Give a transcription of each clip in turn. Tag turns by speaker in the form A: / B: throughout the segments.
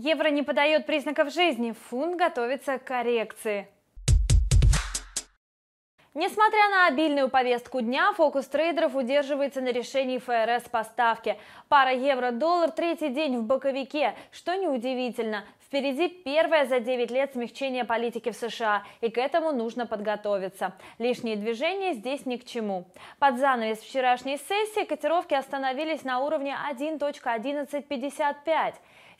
A: Евро не подает признаков жизни, фунт готовится к коррекции. Несмотря на обильную повестку дня, фокус трейдеров удерживается на решении ФРС по ставке. Пара евро-доллар третий день в боковике, что неудивительно. Впереди первое за 9 лет смягчение политики в США, и к этому нужно подготовиться. Лишние движения здесь ни к чему. Под занавес вчерашней сессии котировки остановились на уровне 1.1155.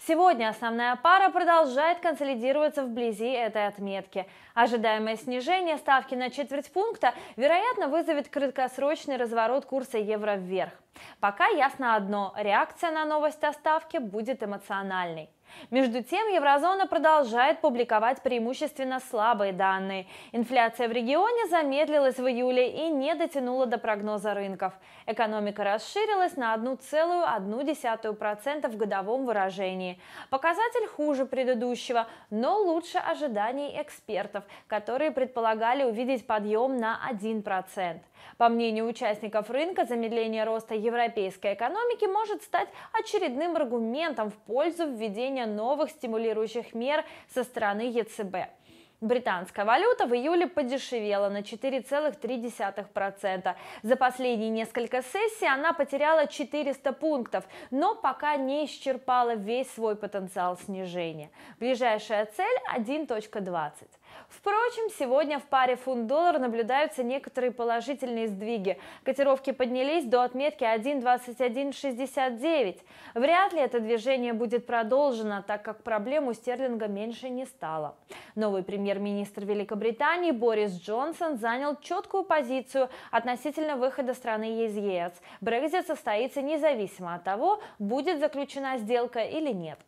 A: Сегодня основная пара продолжает консолидироваться вблизи этой отметки. Ожидаемое снижение ставки на четверть пункта, вероятно, вызовет краткосрочный разворот курса евро вверх. Пока ясно одно – реакция на новость о ставке будет эмоциональной. Между тем, еврозона продолжает публиковать преимущественно слабые данные. Инфляция в регионе замедлилась в июле и не дотянула до прогноза рынков. Экономика расширилась на 1,1% в годовом выражении. Показатель хуже предыдущего, но лучше ожиданий экспертов, которые предполагали увидеть подъем на 1%. По мнению участников рынка, замедление роста европейской экономики может стать очередным аргументом в пользу введения новых стимулирующих мер со стороны ЕЦБ. Британская валюта в июле подешевела на 4,3%. За последние несколько сессий она потеряла 400 пунктов, но пока не исчерпала весь свой потенциал снижения. Ближайшая цель 1.20. Впрочем, сегодня в паре фунт-доллар наблюдаются некоторые положительные сдвиги. Котировки поднялись до отметки 1.2169. Вряд ли это движение будет продолжено, так как проблем у стерлинга меньше не стало. Новый премьер-министр Великобритании Борис Джонсон занял четкую позицию относительно выхода страны из ЕС. Брекзит состоится независимо от того, будет заключена сделка или нет.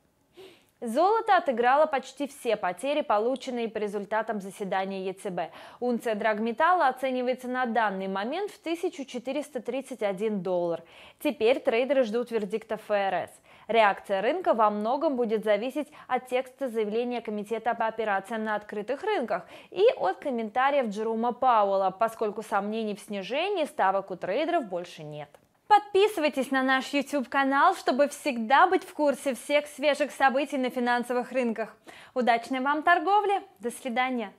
A: Золото отыграло почти все потери, полученные по результатам заседания ЕЦБ. Унция драгметалла оценивается на данный момент в 1431 доллар. Теперь трейдеры ждут вердикта ФРС. Реакция рынка во многом будет зависеть от текста заявления Комитета по операциям на открытых рынках и от комментариев Джерома Пауэлла, поскольку сомнений в снижении ставок у трейдеров больше нет. Подписывайтесь на наш YouTube-канал, чтобы всегда быть в курсе всех свежих событий на финансовых рынках. Удачной вам торговли! До свидания!